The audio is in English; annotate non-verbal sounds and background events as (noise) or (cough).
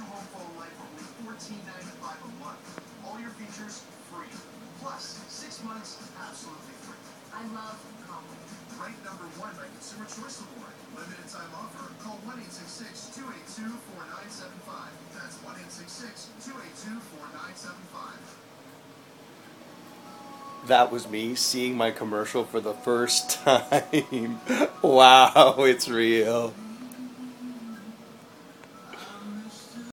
your home phone line for only $14.95 a month. All your features free. Plus, six months absolutely free. I love Comwave. Ranked number one by Consumer Choice Award. Limited time offer. Call 1-866-282-4975. That's 1-866-282-4975. That was me seeing my commercial for the first (laughs) time. wow, it's real.